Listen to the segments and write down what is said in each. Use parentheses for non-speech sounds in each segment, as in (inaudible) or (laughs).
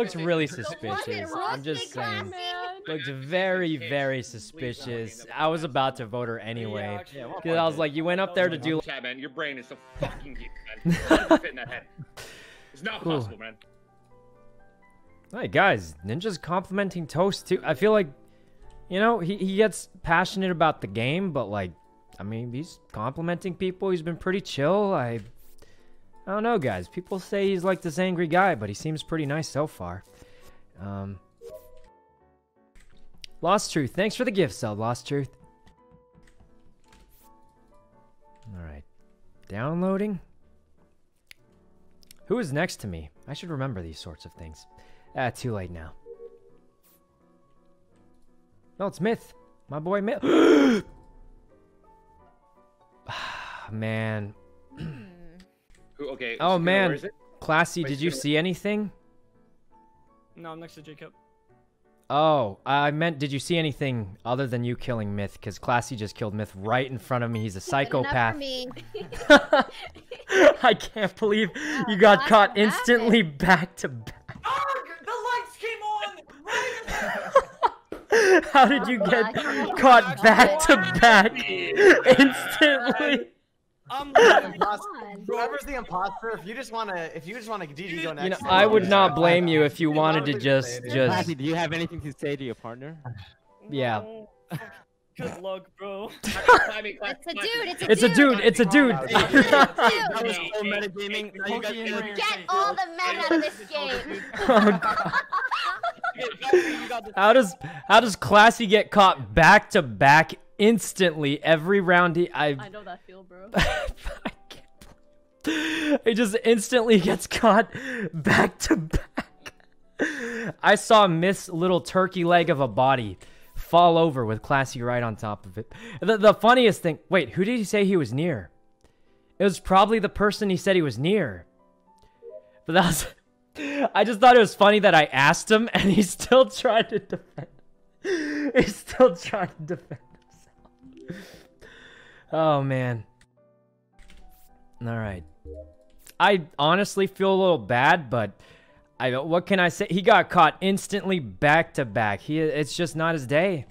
Looks really suspicious. I'm just saying. Looks very, very suspicious. I was about to vote her anyway. Because I was like, you went up there to do. Chat, man, your brain is so (laughs) fucking huge, man. How does it fit in that head? It's not possible, man. Hey guys, Ninja's complimenting Toast too. I feel like, you know, he, he gets passionate about the game, but like, I mean, he's complimenting people. He's been pretty chill. I, I don't know, guys. People say he's like this angry guy, but he seems pretty nice so far. Um, Lost Truth, thanks for the gift, Cell. Lost Truth. All right, downloading. Who is next to me? I should remember these sorts of things. Ah, too late now. No, it's Myth. My boy Myth. (gasps) man. Who, okay. Oh, so, man. Where is it? Classy, Wait, did you so- see anything? No, I'm next to Jacob. Oh, I meant, did you see anything other than you killing Myth? Because Classy just killed Myth right in front of me. He's a psychopath. me. (laughs) I can't believe you got lots caught of happened. instantly back to back. the lights came on. (laughs) How did you get caught back to back (laughs) instantly? Um, (laughs) oh I'm the imposter. Whoever's the imposter, if you just wanna, if you just wanna, GG go next. You know, I would not blame you if you wanted to just, just, Classy, do you have anything to say to your partner? (sighs) yeah. (laughs) Good luck, bro. (laughs) It's a dude. It's a It's a dude. It's a dude. That was so metagaming. Now you guys can Get all the men out of this game. Oh, how does how does Classy get caught back to back instantly every round? He I I know that feel, bro. (laughs) he just instantly gets caught back to back. I saw Miss little turkey leg of a body fall over with Classy right on top of it. The, the funniest thing, wait, who did he say he was near? It was probably the person he said he was near. But that was (laughs) I just thought it was funny that I asked him and he (laughs) still tried to defend. He's still trying to defend. (laughs) Oh man. All right. I honestly feel a little bad, but I what can I say? He got caught instantly back to back. He it's just not his day.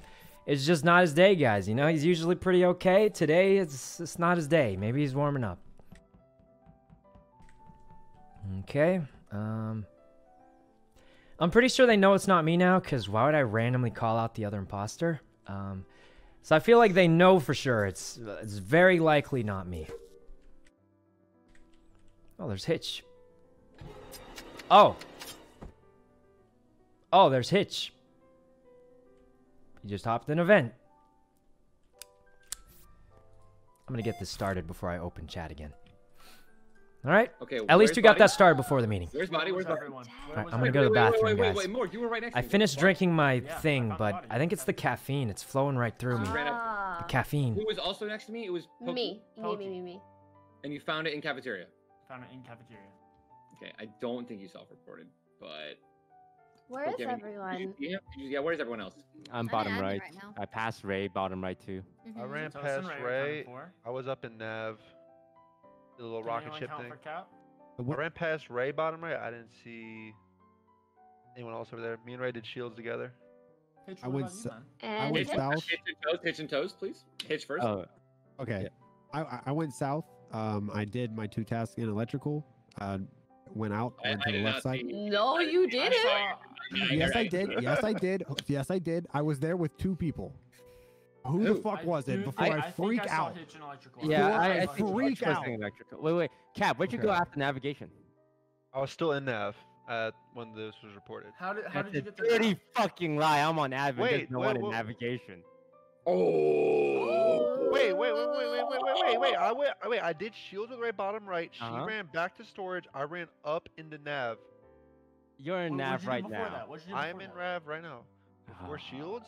It's just not his day, guys. You know, he's usually pretty okay. Today it's it's not his day. Maybe he's warming up. Okay. Um I'm pretty sure they know it's not me now cuz why would I randomly call out the other imposter? Um so I feel like they know for sure it's it's very likely not me. Oh, there's Hitch. Oh. Oh, there's Hitch. He just hopped an event. I'm gonna get this started before I open chat again. All right. Okay, At least where's we got Body? that started before the meeting. Where's body? Where's body? everyone? All right, I'm gonna go to the wait, wait, bathroom, wait, wait, guys. wait, more. You were right next I to me. finished What? drinking my Yeah, thing, found the but. I think it's the caffeine. It's flowing right through me. You ran up- Ah. The caffeine. Who was also next to me? It was Pokey. Me. Me, Pokey. me, me, me. And you found it in cafeteria. Found it in cafeteria. Okay, I don't think you self-reported, but. Where is Okay, I mean, everyone? Did you see him? Did you- yeah, where's everyone else? I'm I'm bottom right. right. I passed Ray, bottom right too. I Mhm. ran past Ray are Ray. accounted for. I was up in Nav. The little Did rocket anyone ship thing. for Cap? I ran past Ray bottom right. I didn't see anyone else over there. Me and Ray did shields together. Hitch, I what went about you, s- man? And went Hitch? south. Hitch and toast, hitch and toast, please. Hitch first. Oh, Okay. I, I- I went south. Um, I did my two tasks in electrical. Uh, went out, I- went I to the left side. see- No, you didn't. Yes, I did. Yes, I did. (laughs) Yes, I did. I was there with two people. Who the fuck I- was it? Before I, think freak I saw out. Hitch in electrical. yeah, Before I, I I freak was out. in electrical. Wait, wait, Cap, where'd you go after navigation? I was still in Nav at when this was reported. How did how That's did you a get to dirty that? fucking lie. I'm on nav. Wait, There's no wait, one in wait. navigation. Oh. Wait, wait, wait, wait, wait, wait, wait, wait, wait. I went. Wait, I did shields with Ray bottom right. She Uh-huh. ran back to storage. I ran up into Nav. You're in What- what'd nav you right before now. that? What'd you do I am in nav right now. Before shields.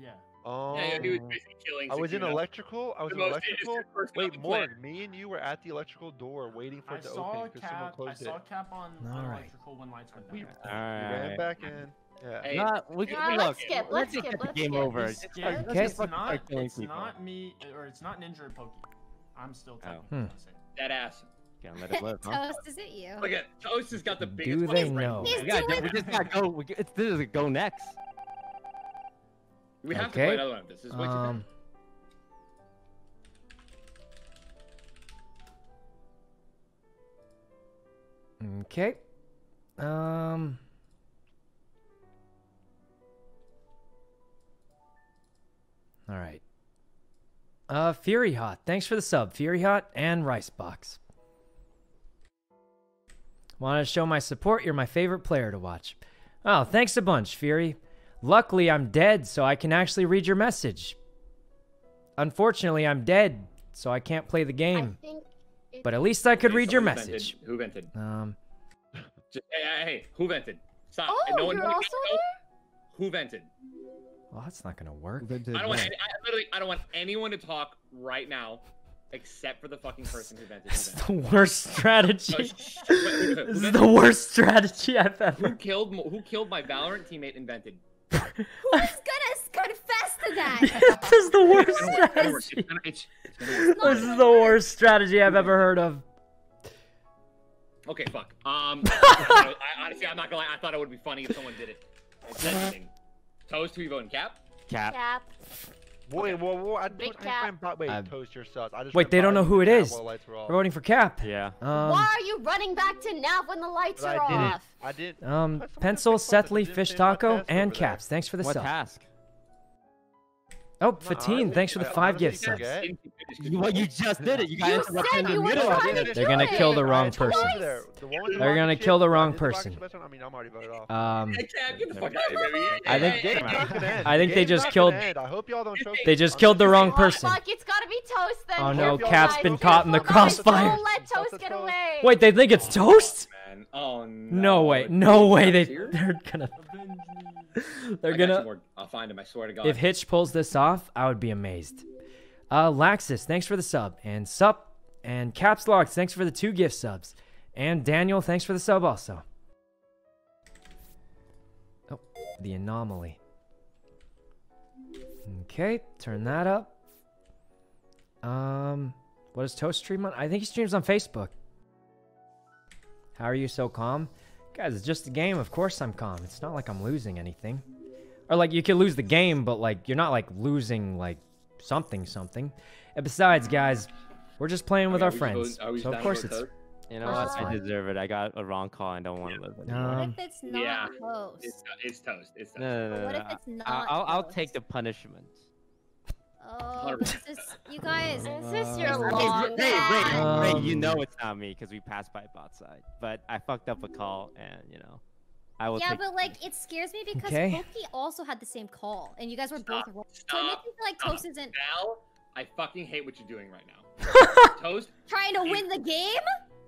Yeah. Um, Yeah, yeah, he was basically killing. I was in electrical. I was in electrical. innocent person on Wait, the Morgan, planet. me and you were at the electrical door waiting for I it to open because someone Cap. I saw it. Cap on, on Alright. electrical when lights went We, down. we ran Alright. back in. Yeah. Hey, Nah, we can Nah, look. let's skip, let's just skip, get the let's game skip. over. It's Just skip. It's not. It's people. not me, or it's not Ninja or Pokey. I'm still Oh. technically Hmm. that ass. Can't let it (laughs) live, huh? Toast, is it you? Look at Toast has got the biggest. Do they brain. know? He's We, gotta, doing we just gotta go. We, it's, this is a go next. We have to Okay. play another one of this. This is way too Um, okay. Um. All right. Uh, Fury Hot. Thanks for the sub, Fury Hot and Rice Box. Want to show my support? You're my favorite player to watch. Oh, thanks a bunch, Fury. Luckily, I'm dead, so I can actually read your message. Unfortunately, I'm dead, so I can't play the I game. think But at least I could Okay, read your message. Vented? Who vented? Um, Just, hey, hey, hey, who vented? Stop. Oh, no one you're one- also no- Who vented? well, that's not gonna work. Vented I don't want. Any, I literally, I don't want anyone to talk right now, except for the fucking person who vented. Who It's vented. the worst Oh, strategy. sh- who This is the worst strategy I've ever. Who killed? Who killed my Valorant teammate? Invented. Who's gonna confess to that? (laughs) this is the worst It's gonna work, strategy. it's it's- it's. This is the worst strategy I've ever heard of. Okay, fuck. Um, I, honestly, I'm not gonna lie. I thought it would be funny if someone did it. It's anything. Toast, who you voting? Cap? Cap. Cap. Wait, whoa, whoa! I, Big I cap. went by, wait, I've- toast your sus. I just Wait, they don't know who it is. the cap is. while the lights were off. We're voting for Cap. Yeah. Um, Why are you running back to nav when the lights But are I didn't. off? I didn't. um, Pencil, just picked up Sethley, the Fish Taco, and over there. Caps. Thanks for the What sub. task? Oh, No, Fatine, thanks for the five honestly gift subs. Forget. (laughs) You, well, you just did it. You got You interrupted said in the you middle of trying it. to They're gonna kill the wrong I told you person. the one with the They're gonna kill the wrong did the rocket person. ship last time, I mean, I'm already voted off. Um, Hey, Cap, get the fuck out of here. I think- Hey, hey, Game's hey, not gonna end. I think they just killed- I hope y'all don't choke. they just killed the wrong Oh, person. fuck, it's gotta be Toast then. Oh, no, Cap's been caught in the crossfire. Don't let Toast Toast get away. Wait, they think it's Toast? Oh no. No way, no way. They they're gonna they're I got you, gonna. I'll find him. I swear to God. If Hitch pulls this off, I would be amazed. Uh, Laxus, thanks for the sub, and sup, and Caps Lock, thanks for the two gift subs, and Daniel, thanks for the sub also. Oh, the anomaly. Okay, turn that up. Um, what does Toast stream on? I think he streams on Facebook. How are you so calm? Guys, it's just a game. Of course I'm calm. It's not like I'm losing anything. Or like you could lose the game, but like you're not like losing like something something. And besides, guys, we're just playing with Are our friends. voting- are we So of course it's Toast? You know what? I deserve it. I got a wrong call and don't want to live anymore. What um if it's not Yeah. Toast? It's, it's toast. It's toast. no, no, no, What no. if it's not I'll, I'll take the punishment. Oh, this is you guys. Is Uh, this your Okay, long Ray, Ray, man? Ray, Um, you know it's not me because we passed by bot side. But I fucked up a call and, you know, I will Yeah, take but like it scares me because Okay. Pokey also had the same call, and you guys were both Stop, wrong. So it makes me feel like stop. Toast isn't Al, I fucking hate what you're doing right now. (laughs) Toast. trying to win the game.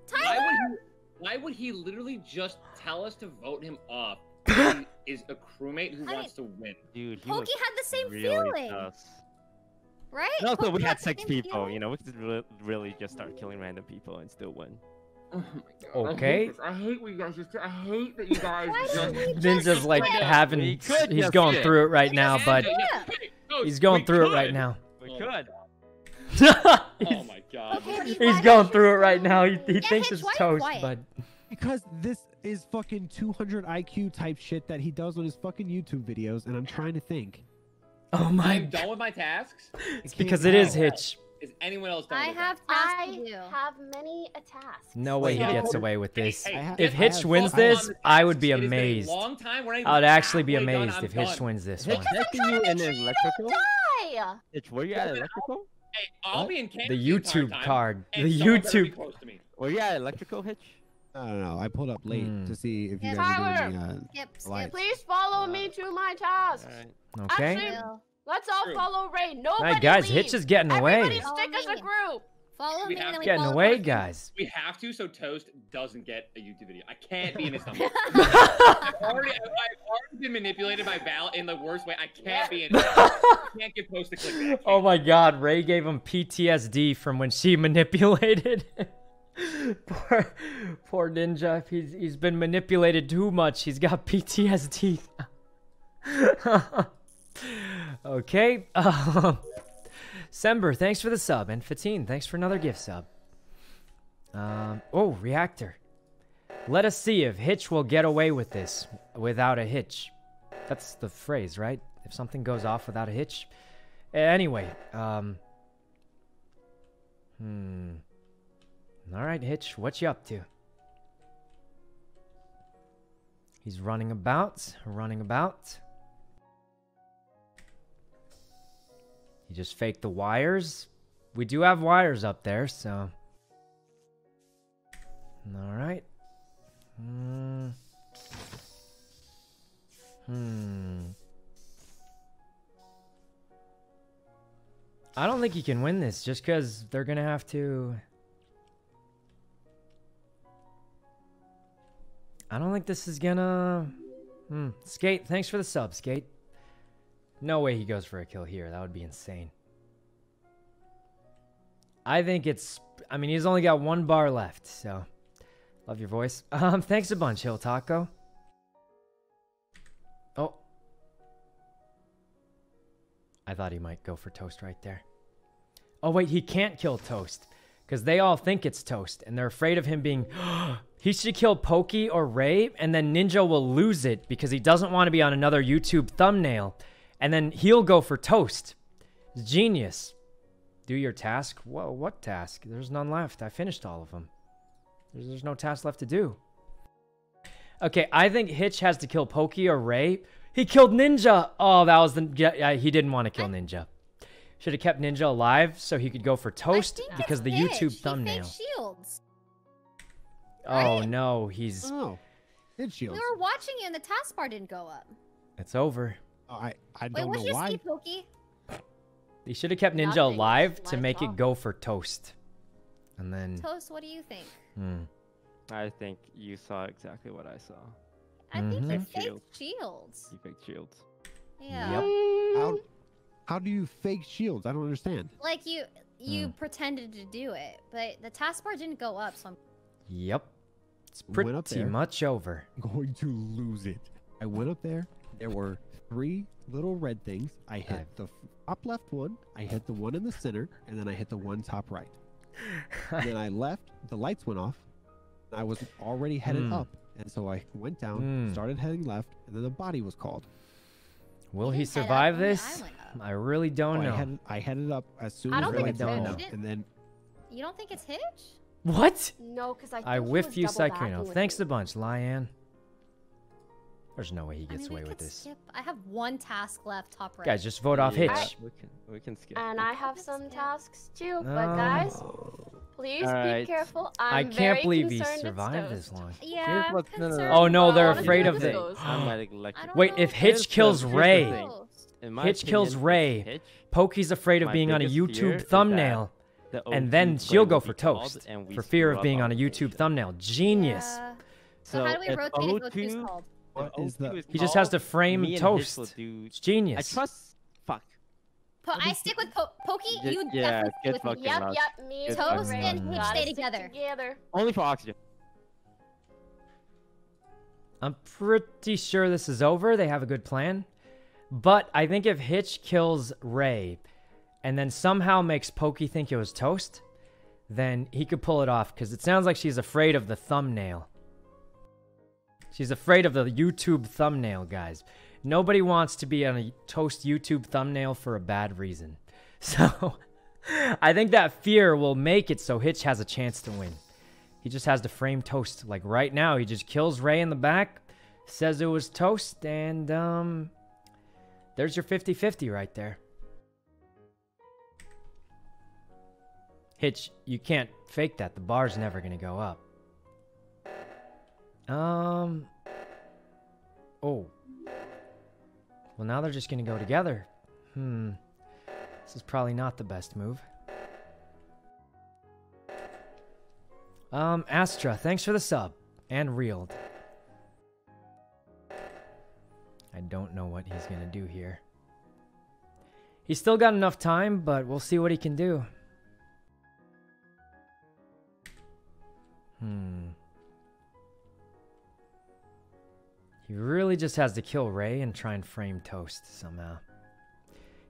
Tyler. Why would he? Why would he literally just tell us to vote him off? (laughs) he is a crewmate who I wants to win. Dude, he Pokey had the same really feeling, sus. right? And also, we had the six people. feeling. You know, we could re- really just start killing random people and still win. Oh my god. Okay. I hate, what you guys just. I hate that you guys Why just. don't we Ninja's just like quit? having. We could He's just going quit. through it right now, just bud. quit. Toast, He's going we through it right could. now. We (laughs) Oh. could. Oh he's my god. Okay, why he's don't going you through it just- right now. He, he Yeah, thinks Hitch, it's why you toast, quiet? bud. Because this is fucking 200 IQ type shit that he does on his fucking YouTube videos, and I'm trying to think. Oh my I'm god. done with my tasks. (laughs) It's because it is tell. Hitch. Is anyone else done I with have that? tasks I to do. have many a task. No way he gets away with this. hey, I ha- If Hitch have- wins this, the I would tasks. be It a amazed. long time. We're I would actually be halfway done. amazed if Hitch done. wins this Hitch, one. testing you in electrical? Die! Hitch, were you at electrical? Hey, I'll What? be in Canada The the YouTube time, card. The someone better be YouTube. close to me. Were you at electrical, Hitch? I don't know. I pulled up late Hmm. to see if you Yeah, guys are doing the. Uh, Skip, skip. Lights. Please follow me to my tasks. Alright. Okay. Actually, Will. Let's all True. follow Ray. Nobody Alright, guys, leave. Hitch is getting away. Everybody Follow stick as a group. Follow We me have and to- we Getting follow away, Toast. guys. We have to, so Toast doesn't get a YouTube video. I can't be in his (laughs) thumbnail. I've already, I've already been manipulated by Val in the worst way. I can't be in (laughs) it. I can't get Toast to click. Oh my god, Ray gave him PTSD from when she (laughs) manipulated. poor, poor ninja. He's he's been manipulated too much. He's got PTSD. Okay. Um, Sember, thanks for the sub, and Fatine, thanks for another gift sub. Um, oh, reactor. Let us see if Hitch will get away with this without a hitch. That's the phrase, right? If something goes off without a hitch. Anyway, um. Hmm. All right, Hitch, what you up to? He's running about, running about. He just fake the wires. We do have wires up there, so. All right. Hmm. Hmm. I don't think you can win this just because they're going to have to. I don't think this is gonna. Hmm. Skate, thanks for the sub, Skate. No way he goes for a kill here. That would be insane. I think it's. I mean, he's only got one bar left, so. Love your voice. (laughs) Um, thanks a bunch, Hill Taco. Oh. I thought he might go for Toast right there. Oh, wait, he can't kill Toast. Because they all think it's Toast, and they're afraid of him being... (gasps) he should kill Pokey or Ray, and then Ninja will lose it because he doesn't want to be on another YouTube thumbnail. And then he'll go for Toast. Genius. Do your task? Whoa, what task? There's none left. I finished all of them. There's, there's no task left to do. Okay, I think Hitch has to kill Pokey or Ray. He killed Ninja. Oh, that was the. Yeah, he didn't want to kill Ninja. Should have kept Ninja alive so he could go for toast because it's the Hitch. YouTube thumbnail. shields. Oh no, he's. Oh, it We were watching you and the taskbar didn't go up. It's over. Oh, I I Wait, don't what'd know you why. see, Pokey? He should have kept Ninja Nothing. alive to Lights make it go for toast. And then. Toast, what do you think? Hmm. I think you saw exactly what I saw. I think Mhm. you Fake faked shields. You faked shields. Yeah. Yep. How how do you fake shields? I don't understand. Like you you Hmm. pretended to do it, but the taskbar didn't go up, so I'm Yep. It's Went up pretty much over. I'm (laughs) going to lose it. I went up there. There were three little red things. I hit I've- the top left one. I hit the one in the center, and then I hit the one top right. And (laughs) then I left. The lights went off. I was already headed Hmm. up, and so I went down, Hmm. started heading left, and then the body was called. Will You he didn't head up, survive only I this? I really don't Oh, I know. headed, I headed up as soon I as don't the think lights it's went Hitch. and then you don't think it's Hitch? What? No, because I. Think I he whiffed you, double backing Psychono. with Thanks a bunch, Lyanne. There's no way he I gets mean, away with this. skip. I have one task left, top right. Guys, just vote off Yeah, Hitch. We can we can skip. And I have some skip. tasks too, but guys, please Alright. be careful. I I'm can't very believe he concerned it's survived this toast. long. yeah, Here's I'm no, no, no. Oh, no, they're about afraid of this the- goes. I'm not I (gasps) electric. don't Wait, if if Hitch kills here's Ray, thing. Toast. In my Hitch kills opinion, with Ray. Pokey's afraid of being on a YouTube thumbnail, the and then she'll go for toast and for fear of being on a YouTube thumbnail. Genius. Yeah. So, how do we rotate if O2's O2 called? What if is the- O2 He just has to frame me and Hitch toast. will do- It's I trust. Fuck. Po- I stick with po- Pokey. Y- You yeah, definitely get stick with me. fucking Yep, lost. yep, me It's. Toast and Hitch stay together. together. Only for oxygen. I'm pretty sure this is over. They have a good plan. But I think if Hitch kills Ray and then somehow makes Pokey think it was Toast, then he could pull it off because it sounds like she's afraid of the thumbnail. She's afraid of the YouTube thumbnail, guys. Nobody wants to be on a Toast YouTube thumbnail for a bad reason. (laughs) So I think that fear will make it so Hitch has a chance to win. He just has to frame Toast. Like right now, he just kills Ray in the back, says it was Toast, and um, there's your 50 50 right there. Hitch, you can't fake that. The bar's never going to go up. Um. Oh. Well, now they're just to go together. Hmm. This is probably not the best move. Um, Astra, thanks for the sub. And reeled. I don't know what he's gonna do here. He's still got enough time, but we'll see what he can do. Hmm. He really just has to kill Ray and try and frame Toast somehow.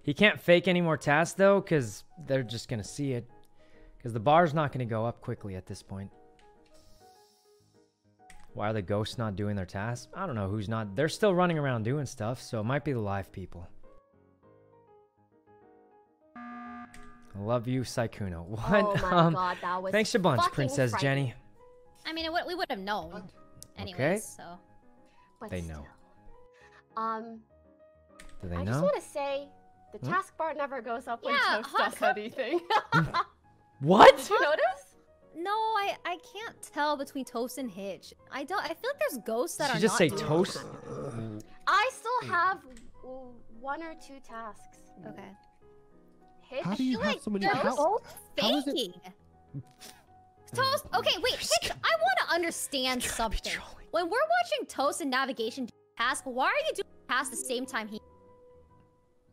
He can't fake any more tasks though, because they're just gonna see it. Because the bar's not going to go up quickly at this point. Why are the ghosts not doing their tasks? I don't know who's not. They're still running around doing stuff, so it might be the live people. I love you, Sykkuno. (laughs) What? Oh my um, god, that was thanks a bunch, Princess frightening. Jenny. I mean, it would, we would have known. Anyways, Okay. so. But They still. know. Um, Do they I know? just want to say the Hmm? taskbar never goes up when Yeah, Toast how does anything. (laughs) (laughs) What? Did you notice? No, I I can't tell between Toast and Hitch. I don't. I feel like there's ghosts that Did are you just not say toast? I still have one or two tasks. Okay. Hitch, How do you have like so many tasks? both How is it- faking. (laughs) Toast. Okay, wait. Hitch, I want to understand something. Trolling. When we're watching Toast and navigation task, why are you doing tasks the same time he?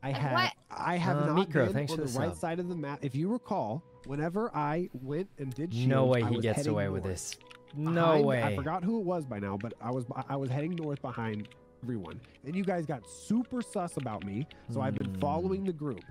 I Like, have what- I have Uh, not Mikro, been thanks on for the the right side of the map. If you recall, whenever I went and did shields, No way he gets heading away with this. No Behind- way. I forgot who it was by now, but I was I was heading north behind everyone. Then you guys got super sus about me, so I've been Hmm. following the group.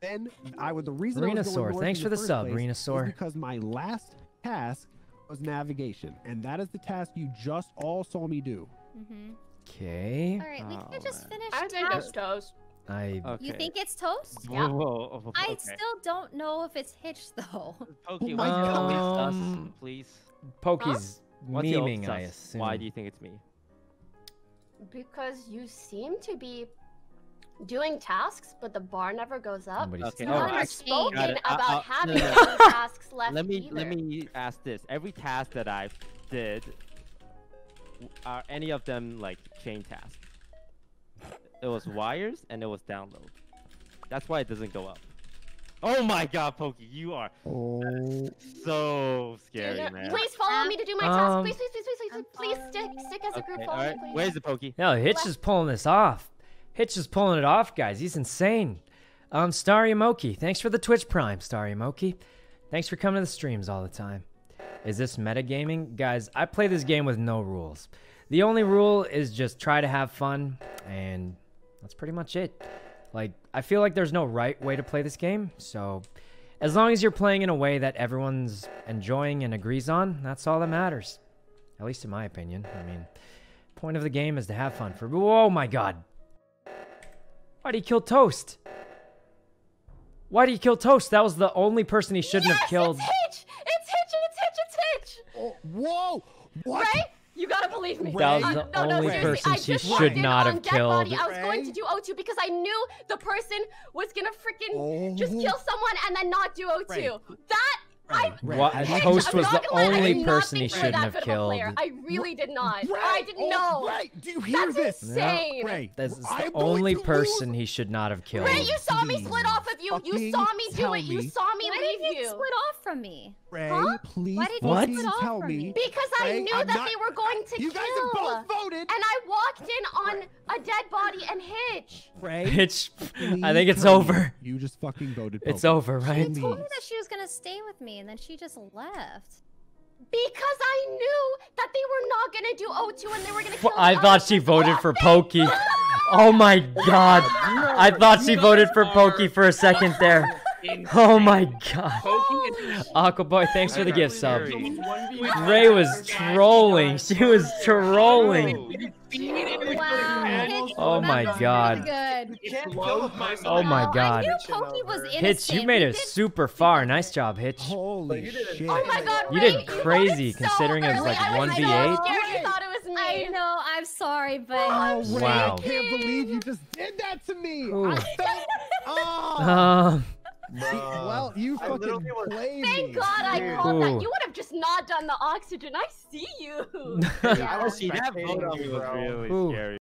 Then I was the reason I was Venusaur, going thanks in for the first sub, place is because my last task was navigation, and that is the task you just all saw me do. Mm-hmm. Okay. All right, we Oh, can just finish. I think it's. Toast. I Okay. You think it's Toast? Whoa, Yeah. whoa, whoa, I still don't know if it's Hitch though. (laughs) Pokey, my what's the old God. Um, please? Poki's What's the memeing, I assume. Why do you think it's me? Because you seem to be doing tasks, but the bar never goes up. Nobody's Okay, You oh, haven't I- spoken Got. I- about I'll- having no, no, tasks left let me either. let me ask this: Every task that I did, are any of them like chain tasks? It was wires and it was download. That's why it doesn't go up. Oh my God, Pokey, you are Oh, so Do scary, you- man. Please follow me to do my task. Um, Please, please, please, please, please, please, please stick, stick as a group. Okay, Follow all right. me, please. Where's the Pokey? No, Hitch Left. is pulling this off. Hitch is pulling it off, guys. He's insane. Um, Starry Moki, thanks for the Twitch Prime, Starry Moki. Thanks for coming to the streams all the time. Is this metagaming? Guys, I play this game with no rules. The only rule is just try to have fun, and that's pretty much it. Like, I feel like there's no right way to play this game, so as long as you're playing in a way that everyone's enjoying and agrees on, that's all that matters. At least in my opinion. I mean, point of the game is to have fun. For oh my god, why'd he kill Toast? Why did he kill Toast? That was the only person he shouldn't yes, have killed. It's Hitch! It's Hitch! It's Hitch! It's Hitch! oh, whoa! What? Ray, you gotta believe me. That was Uh, the no, no, only seriously, person I she just should not have dead body. killed. I was going to do O2 because I knew the person was gonna freaking Oh. just kill someone and then not do O2. Ray. That I oh, Ray, What- I- Hitch, Toast was the gonna lie, I only did person he think you were shouldn't have good player. killed. I really did not. Ray, I didn't oh, know. Ray, do you hear That's this? insane. Ray, This is I'm the only person lose. he should not have killed. Ray, you saw me Please split off of you. You saw me do tell it. You saw me Why leave did he you. split off from me? Ray, Huh? please Why did you What? fucking split off tell from me. me? Because I knew I'm that not- they were going to You kill. guys have both voted. And I walked in on a dead body and Hitch. Ray, (laughs) Hitch, I think it's tell me over. You just fucking voted. It's Poker. over, She right? told me that she was gonna stay with me, and then she just left. Because I knew that they were not gonna do O2 and they were gonna kill. I thought she voted for Pokey. Oh my god. (laughs) I thought she voted for Pokey for a second there. (laughs) Oh my god. Pokey is (laughs) Aquaboy, thanks for the gift sub. Scary. Ray was trolling. She was trolling. Wow. Oh my god. Really good. You can't kill my Oh my god. I knew Pokey was. Hitch, you made We it super far. Nice job, Hitch. Holy you did shit! Oh my god, You did voted crazy so considering it was like I was 1v8. scared you thought it was. I know. I'm sorry, but Oh, Ray, Wow. I can't believe you just did that to me. I felt. (laughs) Oh. Um, well, you I fucking literally was- played Thank me. God I Dude. called that. You would have just not done the oxygen. I see you. (laughs) I was See, that spectating you, me was really Ooh. scary.